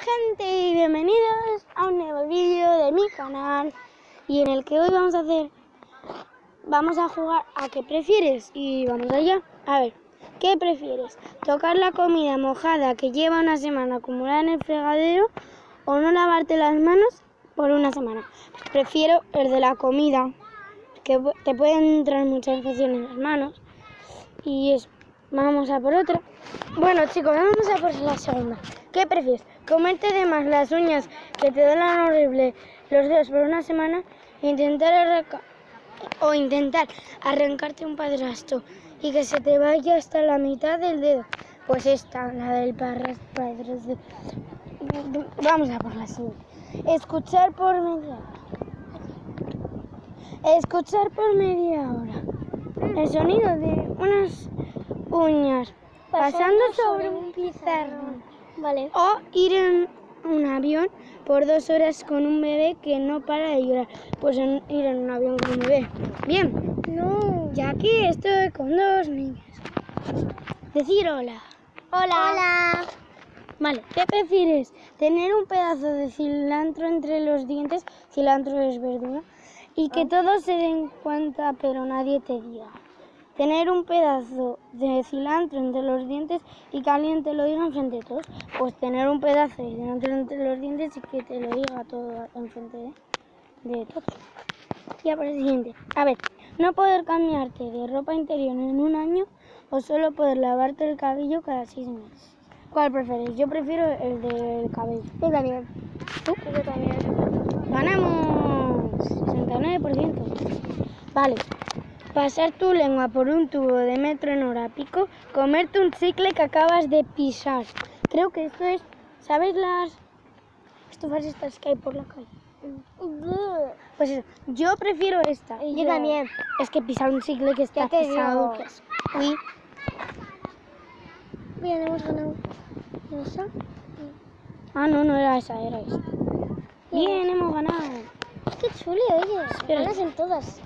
gente y bienvenidos a un nuevo vídeo de mi canal y en el que hoy vamos a hacer vamos a jugar a qué prefieres y vamos allá. A ver qué prefieres tocar la comida mojada que lleva una semana acumulada en el fregadero o no lavarte las manos por una semana prefiero el de la comida que te pueden entrar muchas infecciones en las manos y eso vamos a por otra bueno chicos vamos a por la segunda ¿Qué prefieres? ¿Comerte de más las uñas que te duelen horrible los dedos por una semana intentar arranca- o intentar arrancarte un padrastro y que se te vaya hasta la mitad del dedo? Pues esta, la del padrastro. Vamos a por la siguiente. Escuchar por media hora. Escuchar por media hora el sonido de unas uñas pasando sobre un pizarrón. Vale. O ir en un avión por dos horas con un bebé que no para de llorar. Pues en- ir en un avión con un bebé. Bien, No. ya que estoy con dos niñas. Decir hola. Hola. Hola. Vale, ¿qué prefieres? ¿Tener un pedazo de cilantro entre los dientes? Cilantro es verdura. Y que todos se den cuenta pero nadie te diga. Tener un pedazo de cilantro entre los dientes y que alguien te lo diga enfrente de todos. Pues tener un pedazo de cilantro entre los dientes y que te lo diga todo enfrente de, de todos. Y a por el siguiente. A ver, no poder cambiarte de ropa interior en un año o solo poder lavarte el cabello cada seis meses. ¿Cuál prefieres? Yo prefiero el del cabello. Yo también. ¿Tú? Yo también. Ganamos 69%. Vale. Pasar tu lengua por un tubo de metro en hora pico, comerte un chicle que acabas de pisar. Creo que esto es, ¿sabes las estufas estas que hay por la calle? Pues eso, yo prefiero esta. Yo también. Es que pisar un chicle que está te pisado. qué asco. Uy, Bien, hemos ganado. ¿Esa? ah, no, no era esa, era esta. Bien, hemos ganado. Qué chuli, oye. Ganas en todas.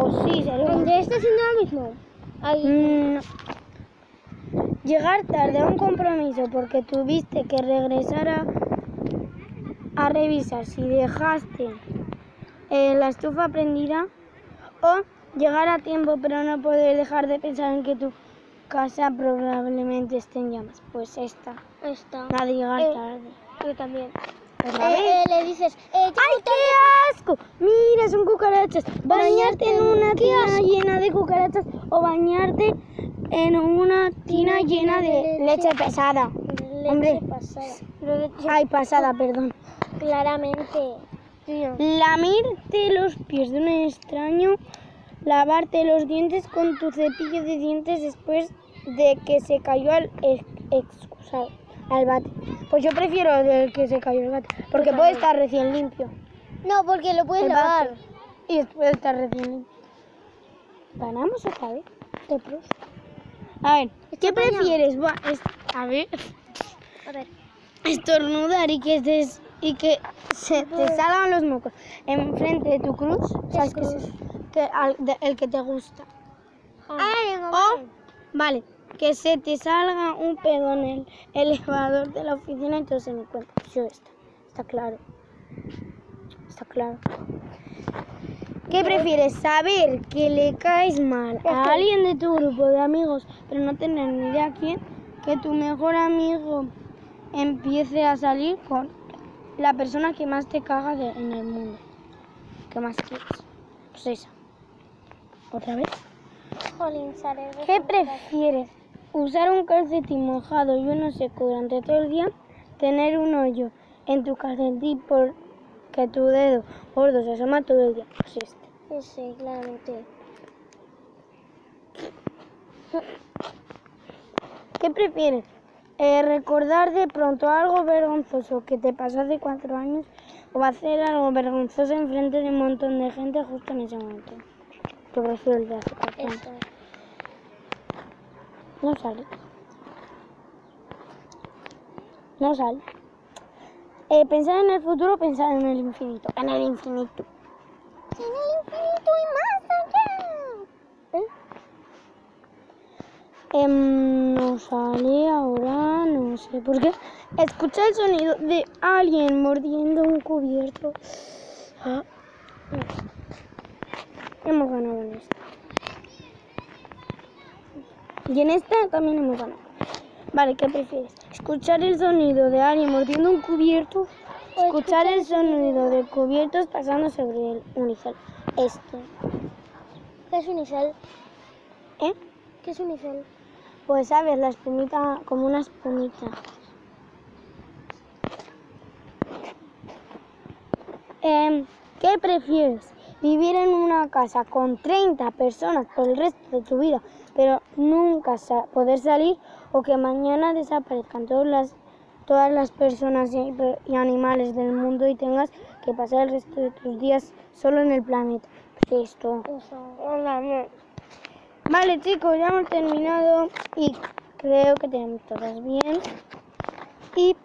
Pues sí, sería. ¿Dónde está haciendo lo mismo? Ahí. Mm, no. Llegar tarde a un compromiso porque tuviste que regresar a, a revisar si dejaste eh, la estufa prendida o llegar a tiempo pero no poder dejar de pensar en que tu casa probablemente esté en llamas. Pues esta, Está. la de llegar Eh, tarde. Yo también. Pues Eh, eh, le dices, eh, ¡Ay, qué asco! Mira, son cucarachas. Bañarte en una tina llena de cucarachas o bañarte en una tina llena de leche pesada. Leche Hombre. pasada. Ay, pasada, perdón. Claramente. Tío. Lamirte los pies de un extraño, lavarte los dientes con tu cepillo de dientes después de que se cayó al ex- excusado, al bate. Pues yo prefiero el que se cayó el bate, porque puede estar recién limpio. No, porque lo puedes El lavar. bate. Y después estar recién limpio. Ganamos otra vez. A ver, ¿qué prefieres? Es- a ver, A ver. estornudar y que te, y que se te salgan los mocos enfrente de tu cruz, ¿sabes? Que al- de- el que te gusta. Ay, O, vale, que se te salga un pedo en el elevador de la oficina se me cuenta. Yo está, está claro. Está claro. ¿Qué prefieres? ¿Saber que le caes mal a alguien de tu grupo de amigos, pero no tener ni idea quién? Que tu mejor amigo empiece a salir con la persona que más te caga de- en el mundo. ¿Qué más quieres? Pues esa. ¿Otra vez? ¿Qué prefieres? ¿Usar un calcetín mojado y uno seco durante todo el día? ¿Tener un hoyo en tu calcetín porque tu dedo gordo se asoma todo el día? Pues este. Sí, sí, claramente. ¿Qué prefieres? Eh, ¿Recordar de pronto algo vergonzoso que te pasó hace cuatro años o hacer algo vergonzoso en frente de un montón de gente justo en ese momento? Yo prefiero el de hace cuatro años. Esto. No sale. No sale. Eh, pensar en el futuro, pensar en el infinito. En el infinito. En el infinito y más allá. Em, no sale ahora, no sé por qué. Escucha el sonido de alguien mordiendo un cubierto. Ah, hemos ganado en esta. Y en esta también hemos ganado. Vale, ¿qué prefieres? ¿Escuchar el sonido de alguien mordiendo un cubierto? ¿O escuchar el sonido de cubiertos pasando sobre el unicel? Este. ¿Qué es unicel? ¿Eh? ¿Qué es unicel? Pues sabes, la espumita, como una espumita. Em, ¿Qué prefieres? ¿Vivir en una casa con 30 personas por el resto de tu vida, pero nunca sa- poder salir? ¿O que mañana desaparezcan todas las, todas las personas y, y animales del mundo y tengas que pasar el resto de tus días solo en el planeta? Pues esto. Vale chicos, ya hemos terminado y creo que tenemos todas bien. Y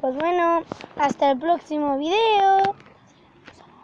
pues bueno, hasta el próximo video.